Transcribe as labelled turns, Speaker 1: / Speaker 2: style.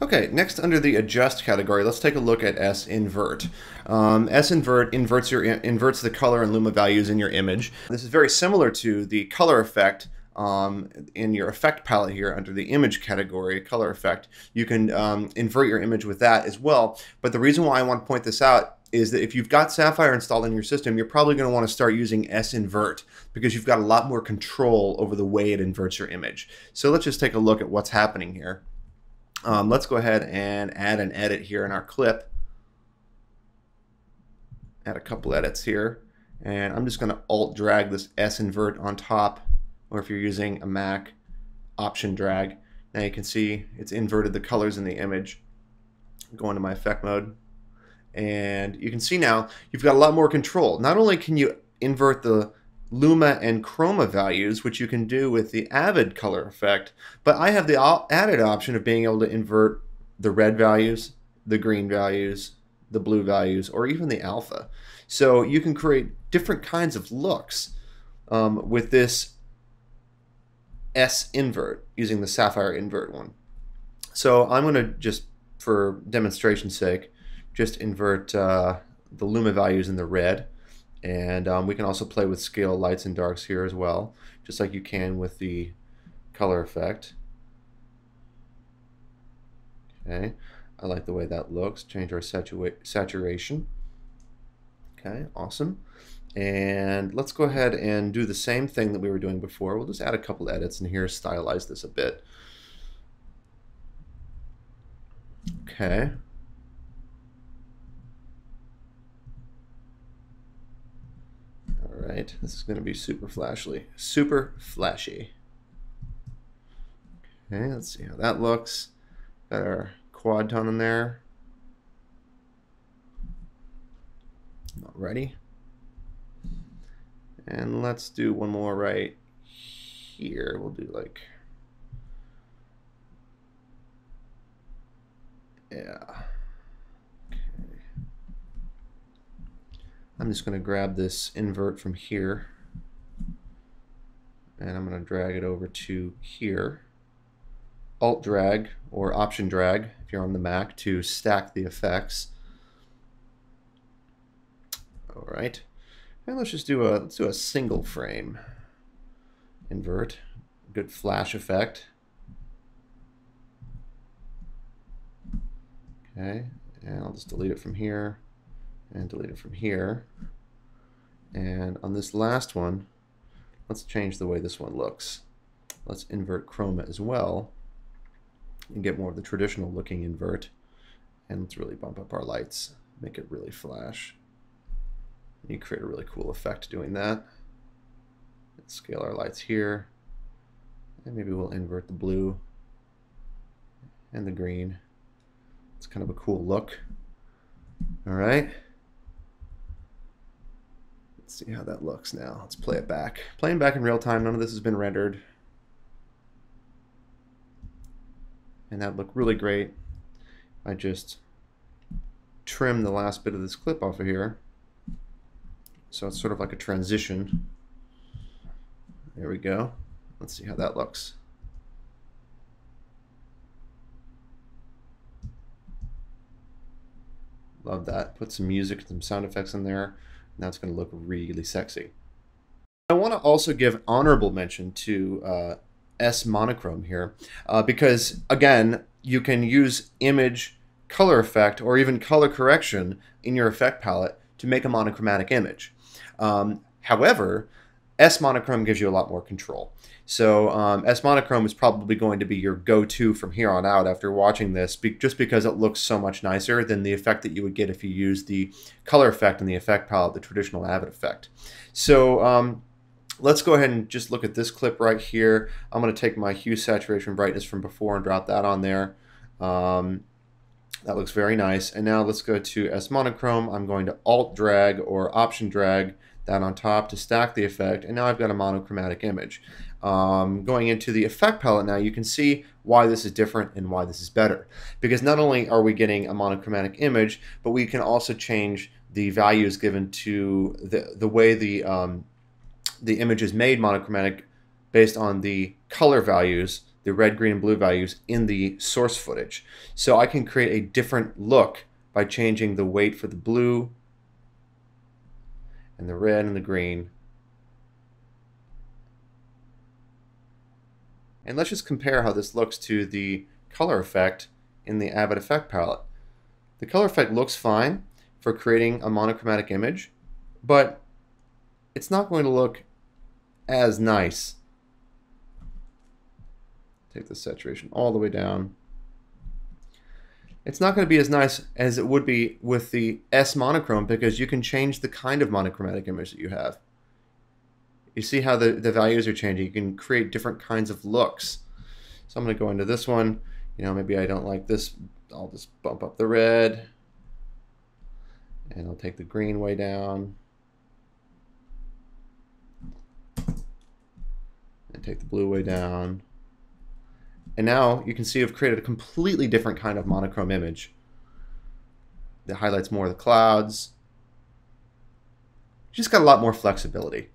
Speaker 1: Okay, next under the adjust category, let's take a look at S invert. Um, S invert inverts your inverts the color and luma values in your image. This is very similar to the color effect um, in your effect palette here under the image category, color effect. You can um, invert your image with that as well. But the reason why I want to point this out is that if you've got Sapphire installed in your system, you're probably going to want to start using S invert because you've got a lot more control over the way it inverts your image. So let's just take a look at what's happening here. Um, let's go ahead and add an edit here in our clip. Add a couple edits here. And I'm just going to alt drag this S invert on top, or if you're using a Mac, option drag. Now you can see it's inverted the colors in the image. Go into my effect mode. And you can see now you've got a lot more control. Not only can you invert the luma and chroma values, which you can do with the Avid color effect. But I have the added option of being able to invert the red values, the green values, the blue values, or even the alpha. So you can create different kinds of looks um, with this S invert using the Sapphire invert one. So I'm going to just, for demonstration's sake, just invert uh, the luma values in the red. And um, we can also play with scale lights and darks here as well, just like you can with the color effect. Okay, I like the way that looks. Change our satua saturation. Okay, awesome. And let's go ahead and do the same thing that we were doing before. We'll just add a couple edits in here, stylize this a bit. Okay, right? This is going to be super flashy. Super flashy. Okay, let's see how that looks. Got our quad tone in there. Not ready. And let's do one more right here. We'll do like, yeah. I'm just going to grab this invert from here and I'm going to drag it over to here. Alt drag or option drag if you're on the Mac to stack the effects. All right, and let's just do a let's do a single frame invert. Good flash effect. Okay, and I'll just delete it from here and delete it from here. And on this last one, let's change the way this one looks. Let's invert chroma as well and get more of the traditional looking invert. And let's really bump up our lights, make it really flash. You create a really cool effect doing that. Let's scale our lights here. And maybe we'll invert the blue and the green. It's kind of a cool look. All right. Let's see how that looks now. Let's play it back. Playing back in real time, none of this has been rendered. And that looked really great. I just trim the last bit of this clip off of here. So it's sort of like a transition. There we go. Let's see how that looks. Love that. Put some music, and some sound effects in there. That's going to look really sexy. I want to also give honorable mention to uh, S monochrome here uh, because again you can use image color effect or even color correction in your effect palette to make a monochromatic image. Um, however, S monochrome gives you a lot more control. So um, S monochrome is probably going to be your go-to from here on out after watching this, be just because it looks so much nicer than the effect that you would get if you used the color effect in the effect palette, the traditional Avid effect. So um, let's go ahead and just look at this clip right here. I'm going to take my hue, saturation, brightness from before and drop that on there. Um, that looks very nice. And now let's go to S monochrome. I'm going to alt drag or option drag that on top to stack the effect, and now I've got a monochromatic image. Um, going into the effect palette now, you can see why this is different and why this is better. Because not only are we getting a monochromatic image, but we can also change the values given to the, the way the, um, the image is made monochromatic based on the color values the red, green, and blue values in the source footage. So I can create a different look by changing the weight for the blue and the red and the green. And let's just compare how this looks to the color effect in the Avid Effect palette. The color effect looks fine for creating a monochromatic image, but it's not going to look as nice. Take the saturation all the way down. It's not going to be as nice as it would be with the S monochrome because you can change the kind of monochromatic image that you have. You see how the, the values are changing. You can create different kinds of looks. So I'm going to go into this one. You know, maybe I don't like this. I'll just bump up the red. And I'll take the green way down. And take the blue way down. And now you can see I've created a completely different kind of monochrome image that highlights more of the clouds. Just got a lot more flexibility.